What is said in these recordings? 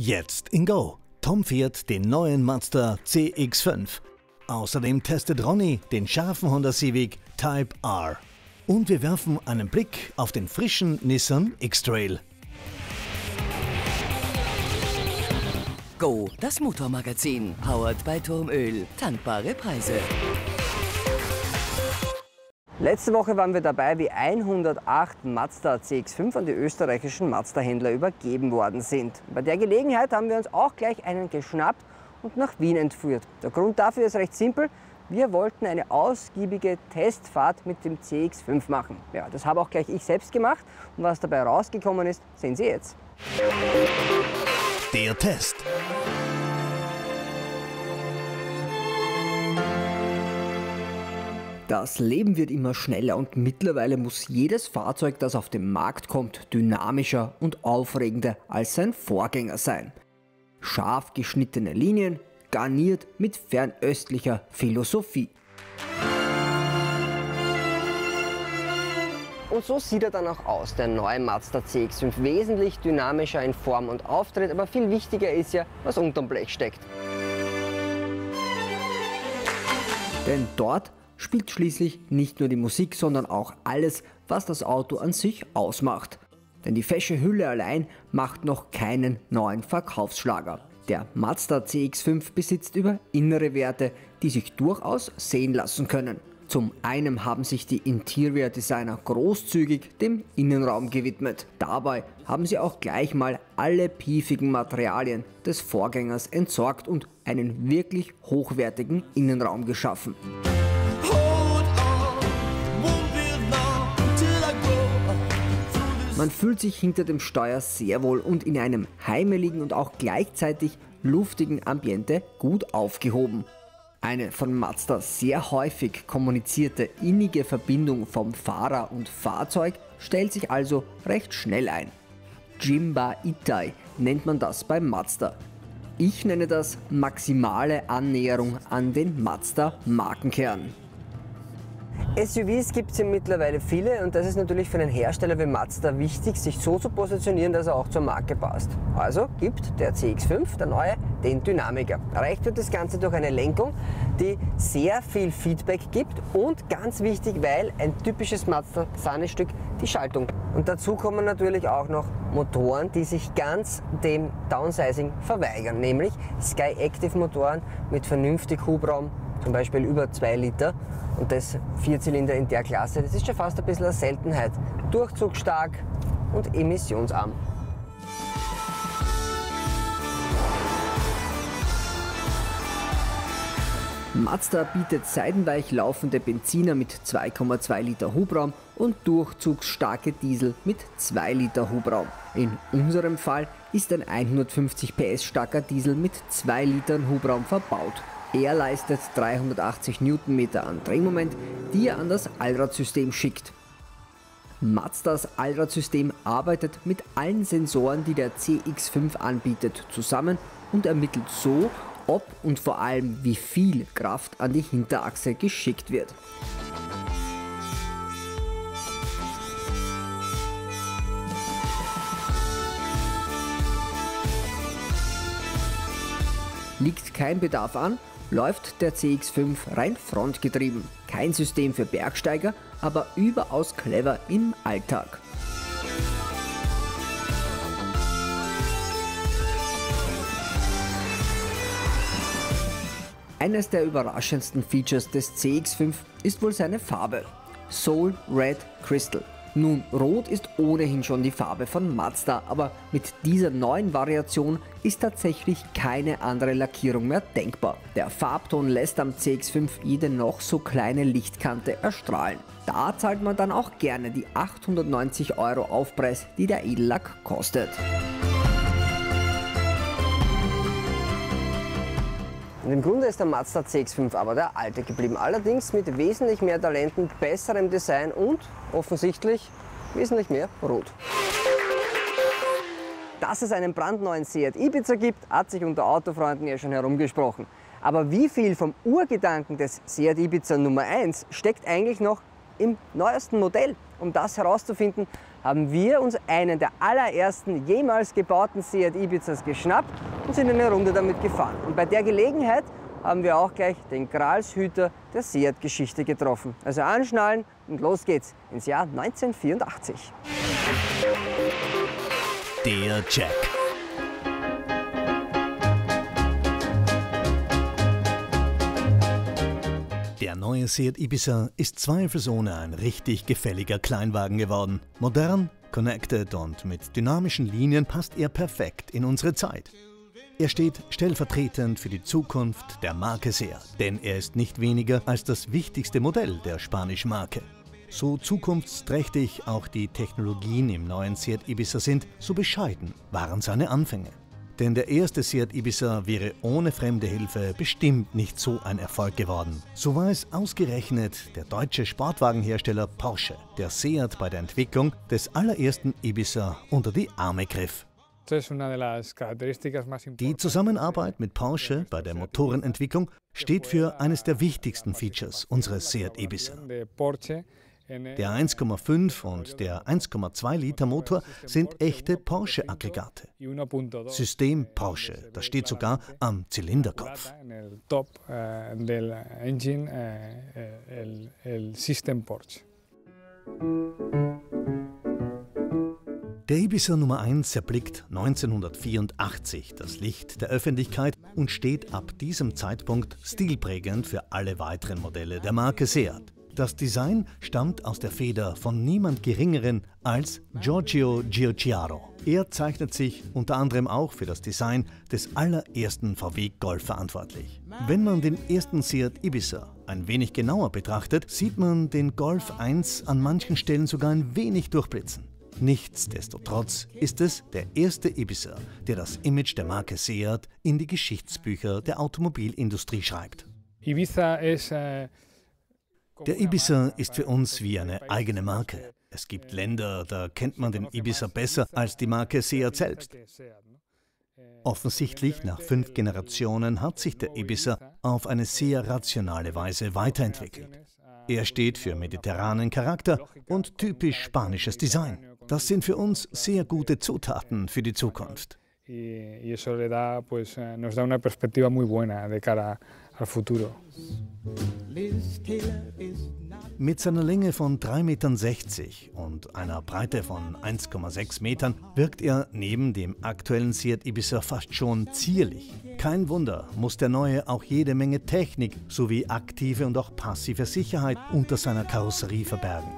Jetzt in Go. Tom fährt den neuen Mazda CX5. Außerdem testet Ronny den scharfen Honda Civic Type R. Und wir werfen einen Blick auf den frischen Nissan X-Trail. Go, das Motormagazin, powered bei Turmöl. Tankbare Preise. Letzte Woche waren wir dabei, wie 108 Mazda CX-5 an die österreichischen Mazda-Händler übergeben worden sind. Bei der Gelegenheit haben wir uns auch gleich einen geschnappt und nach Wien entführt. Der Grund dafür ist recht simpel. Wir wollten eine ausgiebige Testfahrt mit dem CX-5 machen. Ja, das habe auch gleich ich selbst gemacht und was dabei rausgekommen ist, sehen Sie jetzt. Der Test. Das Leben wird immer schneller und mittlerweile muss jedes Fahrzeug, das auf den Markt kommt, dynamischer und aufregender als sein Vorgänger sein. Scharf geschnittene Linien, garniert mit fernöstlicher Philosophie. Und so sieht er dann auch aus, der neue Mazda CX-5. Wesentlich dynamischer in Form und Auftritt, aber viel wichtiger ist ja, was unterm Blech steckt. Denn dort spielt schließlich nicht nur die Musik, sondern auch alles, was das Auto an sich ausmacht. Denn die fesche Hülle allein macht noch keinen neuen Verkaufsschlager. Der Mazda CX5 besitzt über innere Werte, die sich durchaus sehen lassen können. Zum einen haben sich die Interior Designer großzügig dem Innenraum gewidmet. Dabei haben sie auch gleich mal alle piefigen Materialien des Vorgängers entsorgt und einen wirklich hochwertigen Innenraum geschaffen. Man fühlt sich hinter dem Steuer sehr wohl und in einem heimeligen und auch gleichzeitig luftigen Ambiente gut aufgehoben. Eine von Mazda sehr häufig kommunizierte innige Verbindung vom Fahrer und Fahrzeug stellt sich also recht schnell ein. Jimba Itai nennt man das bei Mazda. Ich nenne das maximale Annäherung an den Mazda Markenkern. SUVs gibt es mittlerweile viele und das ist natürlich für einen Hersteller wie Mazda wichtig, sich so zu positionieren, dass er auch zur Marke passt. Also gibt der CX-5, der neue, den Dynamiker. Erreicht wird das Ganze durch eine Lenkung, die sehr viel Feedback gibt und ganz wichtig, weil ein typisches Mazda-Sahnestück die Schaltung. Und dazu kommen natürlich auch noch Motoren, die sich ganz dem Downsizing verweigern, nämlich Sky Active Motoren mit vernünftig Hubraum zum Beispiel über 2 Liter und das Vierzylinder in der Klasse, das ist schon fast ein bisschen eine Seltenheit. Durchzugsstark und emissionsarm. Mazda bietet seitenweich laufende Benziner mit 2,2 Liter Hubraum und durchzugsstarke Diesel mit 2 Liter Hubraum. In unserem Fall ist ein 150 PS starker Diesel mit 2 Litern Hubraum verbaut. Er leistet 380 Newtonmeter an Drehmoment, die er an das Allradsystem schickt. Mazdas Allradsystem arbeitet mit allen Sensoren, die der CX5 anbietet, zusammen und ermittelt so, ob und vor allem wie viel Kraft an die Hinterachse geschickt wird. Liegt kein Bedarf an, läuft der CX5 rein frontgetrieben. Kein System für Bergsteiger, aber überaus clever im Alltag. Eines der überraschendsten Features des CX5 ist wohl seine Farbe. Soul Red Crystal. Nun, Rot ist ohnehin schon die Farbe von Mazda, aber mit dieser neuen Variation ist tatsächlich keine andere Lackierung mehr denkbar. Der Farbton lässt am CX5 jede noch so kleine Lichtkante erstrahlen. Da zahlt man dann auch gerne die 890 Euro Aufpreis, die der Edellack kostet. Und Im Grunde ist der Mazda CX-5 aber der alte geblieben. Allerdings mit wesentlich mehr Talenten, besserem Design und offensichtlich wesentlich mehr Rot. Dass es einen brandneuen Seat Ibiza gibt, hat sich unter Autofreunden ja schon herumgesprochen. Aber wie viel vom Urgedanken des Seat Ibiza Nummer 1 steckt eigentlich noch im neuesten Modell? Um das herauszufinden, haben wir uns einen der allerersten jemals gebauten Seat Ibizas geschnappt und sind eine Runde damit gefahren. Und bei der Gelegenheit haben wir auch gleich den Gralshüter der Seat-Geschichte getroffen. Also anschnallen und los geht's ins Jahr 1984. Der Jack. Neue Seat Ibiza ist zweifelsohne ein richtig gefälliger Kleinwagen geworden. Modern, connected und mit dynamischen Linien passt er perfekt in unsere Zeit. Er steht stellvertretend für die Zukunft der Marke Seat, denn er ist nicht weniger als das wichtigste Modell der spanischen Marke. So zukunftsträchtig auch die Technologien im neuen Seat Ibiza sind, so bescheiden waren seine Anfänge. Denn der erste Seat Ibiza wäre ohne fremde Hilfe bestimmt nicht so ein Erfolg geworden. So war es ausgerechnet der deutsche Sportwagenhersteller Porsche, der Seat bei der Entwicklung des allerersten Ibiza unter die Arme griff. Die Zusammenarbeit mit Porsche bei der Motorenentwicklung steht für eines der wichtigsten Features unseres Seat Ibiza. Der 1,5 und der 1,2 Liter Motor sind echte Porsche-Aggregate. System Porsche, das steht sogar am Zylinderkopf. Der Ibiza Nummer 1 erblickt 1984 das Licht der Öffentlichkeit und steht ab diesem Zeitpunkt stilprägend für alle weiteren Modelle der Marke Seat. Das Design stammt aus der Feder von niemand Geringeren als Giorgio Giugiaro. Er zeichnet sich unter anderem auch für das Design des allerersten VW Golf verantwortlich. Wenn man den ersten Seat Ibiza ein wenig genauer betrachtet, sieht man den Golf 1 an manchen Stellen sogar ein wenig durchblitzen. Nichtsdestotrotz ist es der erste Ibiza, der das Image der Marke Seat in die Geschichtsbücher der Automobilindustrie schreibt. Ibiza ist äh der Ibiza ist für uns wie eine eigene Marke. Es gibt Länder, da kennt man den Ibiza besser als die Marke Seat selbst. Offensichtlich, nach fünf Generationen hat sich der Ibiza auf eine sehr rationale Weise weiterentwickelt. Er steht für mediterranen Charakter und typisch spanisches Design. Das sind für uns sehr gute Zutaten für die Zukunft. Y eso le da, pues, eh, nos da una perspectiva muy buena de cara al futuro. Mit seiner Länge von 3,60 Metern und einer Breite von 1,6 Metern wirkt er neben dem aktuellen Seat Ibiza fast schon zierlich. Kein Wunder, muss der neue auch jede Menge Technik sowie aktive und auch passive Sicherheit unter seiner Karosserie verbergen.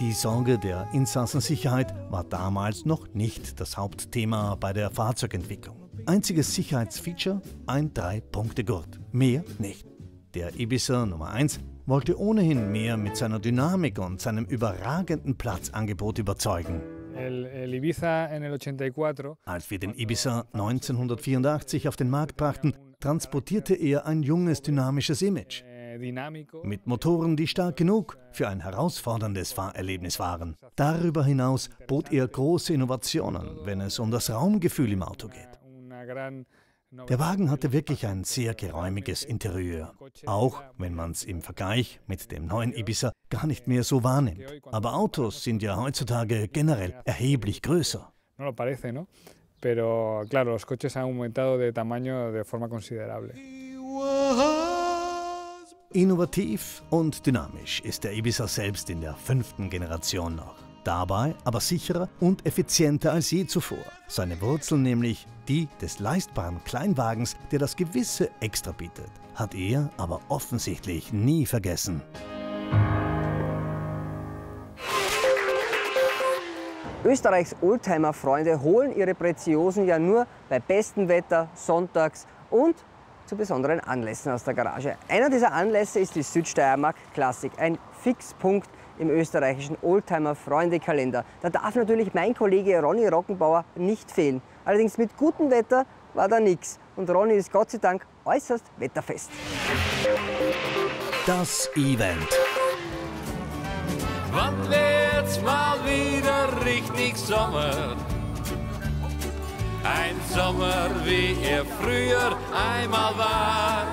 Die Sorge der Insassensicherheit war damals noch nicht das Hauptthema bei der Fahrzeugentwicklung. Einziges Sicherheitsfeature, ein Drei-Punkte-Gurt. Mehr nicht. Der Ibiza Nummer 1 wollte ohnehin mehr mit seiner Dynamik und seinem überragenden Platzangebot überzeugen. Als wir den Ibiza 1984 auf den Markt brachten, transportierte er ein junges, dynamisches Image. Mit Motoren, die stark genug für ein herausforderndes Fahrerlebnis waren. Darüber hinaus bot er große Innovationen, wenn es um das Raumgefühl im Auto geht. Der Wagen hatte wirklich ein sehr geräumiges Interieur, auch wenn man es im Vergleich mit dem neuen Ibiza gar nicht mehr so wahrnimmt. Aber Autos sind ja heutzutage generell erheblich größer. Pero claro, los coches han aumentado de tamaño de forma considerable. Innovativ und dynamisch ist der Ibiza selbst in der fünften Generation noch. Dabei aber sicherer und effizienter als je zuvor. Seine Wurzeln nämlich die des leistbaren Kleinwagens, der das gewisse Extra bietet, hat er aber offensichtlich nie vergessen. Österreichs Oldtimer-Freunde holen ihre Preziosen ja nur bei bestem Wetter, sonntags und zu besonderen Anlässen aus der Garage. Einer dieser Anlässe ist die Südsteiermark Klassik, ein Fixpunkt im österreichischen Oldtimer-Freunde-Kalender. Da darf natürlich mein Kollege Ronny Rockenbauer nicht fehlen. Allerdings mit gutem Wetter war da nichts. Und Ronny ist Gott sei Dank äußerst wetterfest. Das Event. Wann wird's mal wieder richtig Sommer? Ein Sommer, wie er früher einmal war.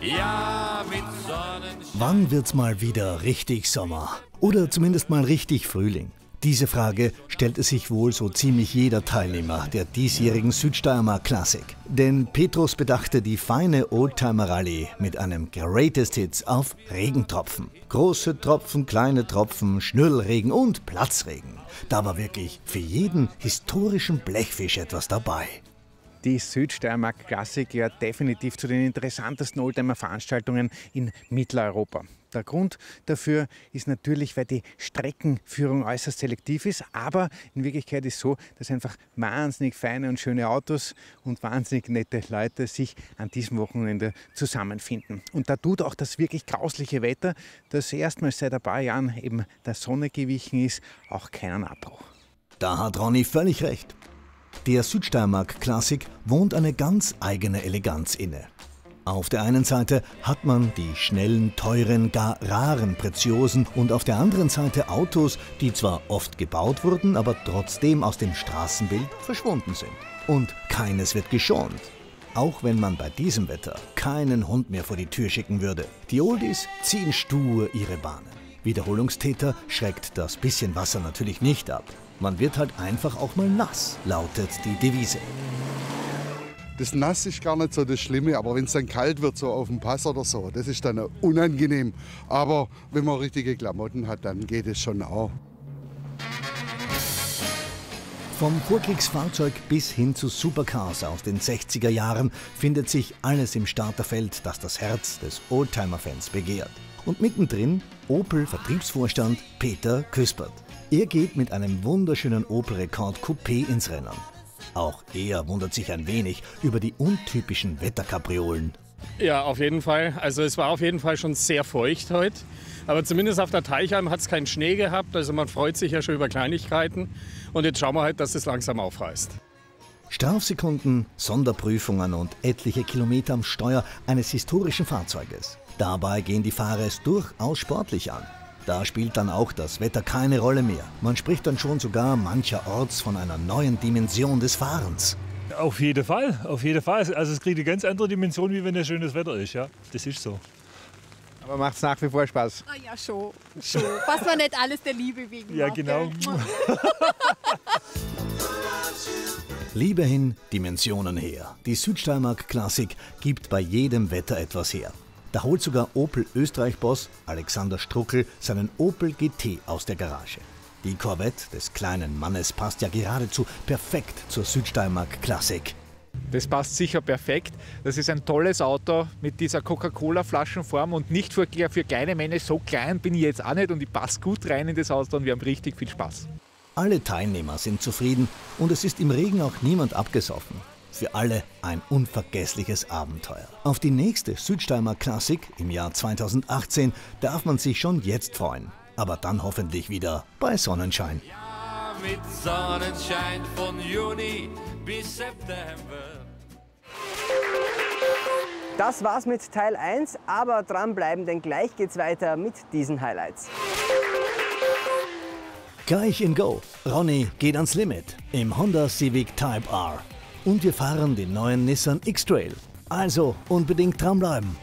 Ja, mit Sonnen. Wann wird's mal wieder richtig Sommer? Oder zumindest mal richtig Frühling? Diese Frage stellte sich wohl so ziemlich jeder Teilnehmer der diesjährigen Südsteiermark Classic. Denn Petrus bedachte die feine Oldtimer Rallye mit einem Greatest Hits auf Regentropfen. Große Tropfen, kleine Tropfen, Schnüllregen und Platzregen. Da war wirklich für jeden historischen Blechfisch etwas dabei die Südsteiermark Klassik ja definitiv zu den interessantesten Oldtimer-Veranstaltungen in Mitteleuropa. Der Grund dafür ist natürlich, weil die Streckenführung äußerst selektiv ist, aber in Wirklichkeit ist es so, dass einfach wahnsinnig feine und schöne Autos und wahnsinnig nette Leute sich an diesem Wochenende zusammenfinden. Und da tut auch das wirklich grausliche Wetter, das erstmals seit ein paar Jahren eben der Sonne gewichen ist, auch keinen Abbruch. Da hat Ronny völlig recht. Der Südsteiermark Klassik wohnt eine ganz eigene Eleganz inne. Auf der einen Seite hat man die schnellen, teuren, gar raren Preziosen und auf der anderen Seite Autos, die zwar oft gebaut wurden, aber trotzdem aus dem Straßenbild verschwunden sind. Und keines wird geschont. Auch wenn man bei diesem Wetter keinen Hund mehr vor die Tür schicken würde. Die Oldies ziehen stur ihre Bahnen. Wiederholungstäter schreckt das bisschen Wasser natürlich nicht ab. Man wird halt einfach auch mal nass, lautet die Devise. Das Nass ist gar nicht so das Schlimme, aber wenn es dann kalt wird, so auf dem Pass oder so, das ist dann unangenehm. Aber wenn man richtige Klamotten hat, dann geht es schon auch. Vom Vorkriegsfahrzeug bis hin zu Supercars aus den 60er Jahren findet sich alles im Starterfeld, das das Herz des Oldtimer-Fans begehrt. Und mittendrin Opel Vertriebsvorstand Peter Küspert. Er geht mit einem wunderschönen Opel Rekord Coupé ins Rennen. Auch er wundert sich ein wenig über die untypischen Wetterkapriolen. Ja, auf jeden Fall. Also es war auf jeden Fall schon sehr feucht heute. Aber zumindest auf der Teichheim hat es keinen Schnee gehabt. Also man freut sich ja schon über Kleinigkeiten. Und jetzt schauen wir halt, dass es langsam aufreißt. Strafsekunden, Sonderprüfungen und etliche Kilometer am Steuer eines historischen Fahrzeuges. Dabei gehen die Fahrer es durchaus sportlich an. Da spielt dann auch das Wetter keine Rolle mehr. Man spricht dann schon sogar mancherorts von einer neuen Dimension des Fahrens. Auf jeden Fall, auf jeden Fall. Also es kriegt eine ganz andere Dimension, wie wenn es schönes Wetter ist. Ja, das ist so. Aber macht es nach wie vor Spaß? Oh ja, schon. schon. Was man nicht alles der Liebe wegen Ja, genau. Liebe hin, Dimensionen her. Die Südsteiermark Klassik gibt bei jedem Wetter etwas her. Da holt sogar Opel Österreich-Boss Alexander Struckel seinen Opel GT aus der Garage. Die Corvette des kleinen Mannes passt ja geradezu perfekt zur Südsteiermark Klassik. Das passt sicher perfekt. Das ist ein tolles Auto mit dieser Coca-Cola-Flaschenform und nicht für, für kleine Männer. So klein bin ich jetzt auch nicht und ich passe gut rein in das Auto und wir haben richtig viel Spaß. Alle Teilnehmer sind zufrieden und es ist im Regen auch niemand abgesoffen. Für alle ein unvergessliches Abenteuer. Auf die nächste Südsteimer Klassik im Jahr 2018 darf man sich schon jetzt freuen. Aber dann hoffentlich wieder bei Sonnenschein. Ja, mit Sonnenschein von Juni bis September. Das war's mit Teil 1, aber dranbleiben, denn gleich geht's weiter mit diesen Highlights. Gleich in Go. Ronny geht ans Limit im Honda Civic Type R und wir fahren den neuen Nissan X-Trail. Also unbedingt dranbleiben.